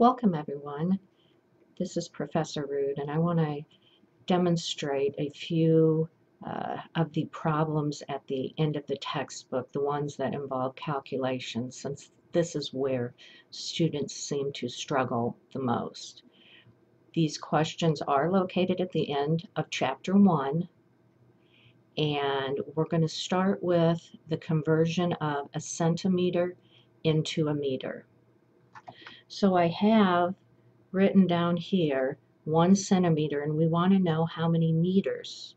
Welcome everyone. This is Professor Rood and I want to demonstrate a few uh, of the problems at the end of the textbook, the ones that involve calculations, since this is where students seem to struggle the most. These questions are located at the end of chapter 1 and we're going to start with the conversion of a centimeter into a meter. So I have written down here one centimeter and we want to know how many meters.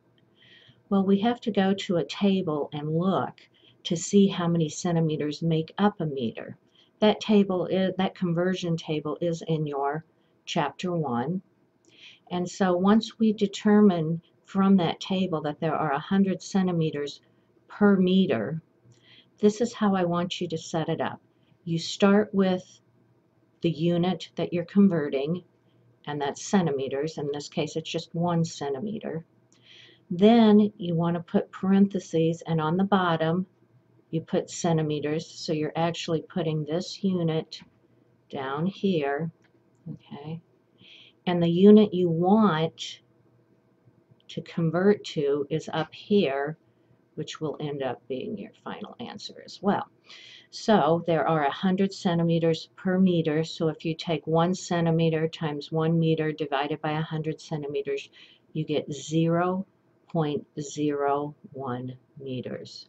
Well, we have to go to a table and look to see how many centimeters make up a meter. That table is that conversion table is in your chapter 1. And so once we determine from that table that there are 100 centimeters per meter, this is how I want you to set it up. You start with the unit that you're converting, and that's centimeters. In this case, it's just one centimeter. Then you want to put parentheses, and on the bottom, you put centimeters. So you're actually putting this unit down here, okay? And the unit you want to convert to is up here, which will end up being your final answer as well. So there are 100 centimeters per meter. So if you take 1 centimeter times 1 meter divided by 100 centimeters, you get 0.01 meters.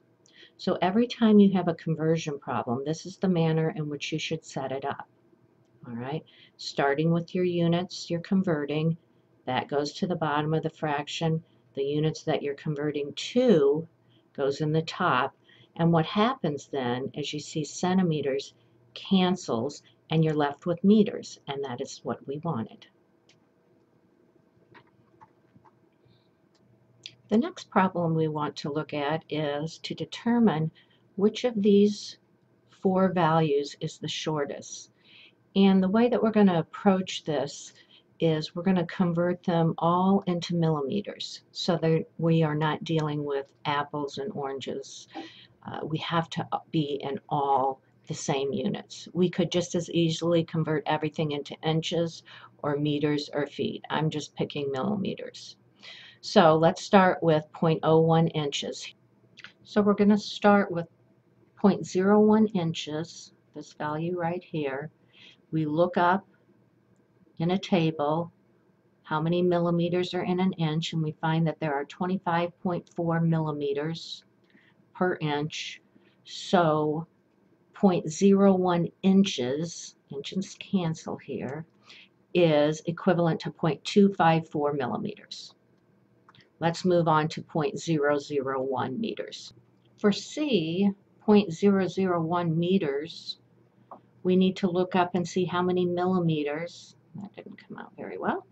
So every time you have a conversion problem, this is the manner in which you should set it up. All right, starting with your units you're converting, that goes to the bottom of the fraction. The units that you're converting to goes in the top, and what happens then is you see centimeters cancels and you're left with meters, and that is what we wanted. The next problem we want to look at is to determine which of these four values is the shortest. And the way that we're going to approach this is we're going to convert them all into millimeters so that we are not dealing with apples and oranges uh, we have to be in all the same units. We could just as easily convert everything into inches or meters or feet. I'm just picking millimeters. So let's start with 0.01 inches. So we're going to start with 0.01 inches, this value right here. We look up in a table how many millimeters are in an inch and we find that there are 25.4 millimeters per inch. So 0.01 inches, inches cancel here, is equivalent to 0.254 millimeters. Let's move on to 0.001 meters. For C, 0.001 meters, we need to look up and see how many millimeters, that didn't come out very well,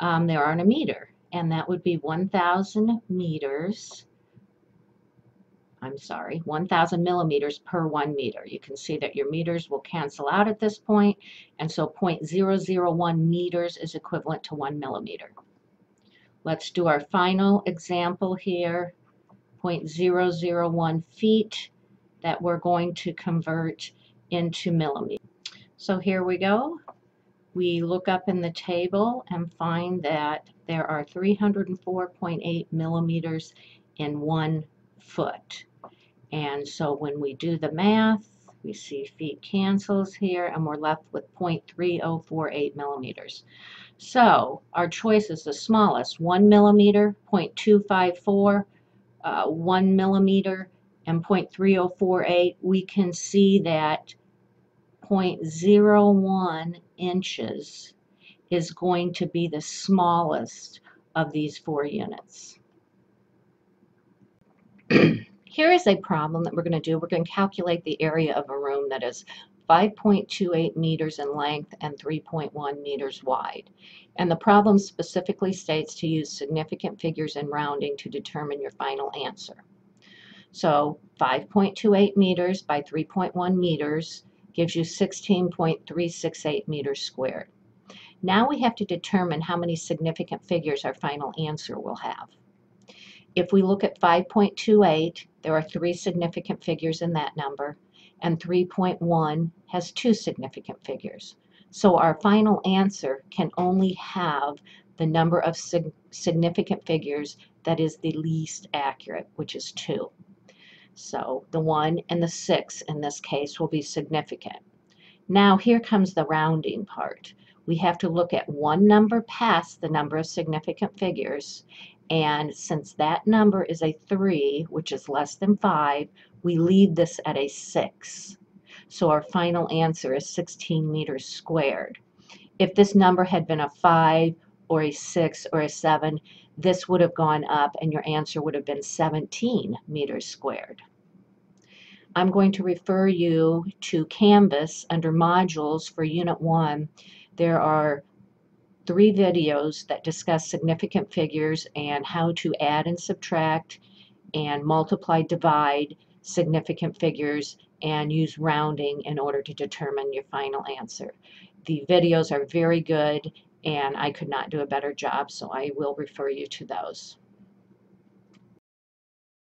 um, there are in a meter. And that would be 1,000 meters I'm sorry, 1,000 millimeters per one meter. You can see that your meters will cancel out at this point, and so 0.001 meters is equivalent to one millimeter. Let's do our final example here, 0.001 feet that we're going to convert into millimeters. So here we go. We look up in the table and find that there are 304.8 millimeters in one foot. And so when we do the math, we see feet cancels here, and we're left with 0.3048 millimeters. So our choice is the smallest, 1 millimeter, 0.254, uh, 1 millimeter, and 0.3048. We can see that 0.01 inches is going to be the smallest of these four units. Here is a problem that we're going to do. We're going to calculate the area of a room that is 5.28 meters in length and 3.1 meters wide. And the problem specifically states to use significant figures and rounding to determine your final answer. So 5.28 meters by 3.1 meters gives you 16.368 meters squared. Now we have to determine how many significant figures our final answer will have. If we look at 5.28, there are three significant figures in that number. and 3.1 has two significant figures. So our final answer can only have the number of sig significant figures that is the least accurate, which is 2. So the 1 and the 6 in this case will be significant. Now here comes the rounding part. We have to look at one number past the number of significant figures and since that number is a 3, which is less than 5, we leave this at a 6. So our final answer is 16 meters squared. If this number had been a 5 or a 6 or a 7, this would have gone up and your answer would have been 17 meters squared. I'm going to refer you to Canvas under modules for Unit 1. There are three videos that discuss significant figures and how to add and subtract and multiply, divide significant figures and use rounding in order to determine your final answer. The videos are very good and I could not do a better job, so I will refer you to those.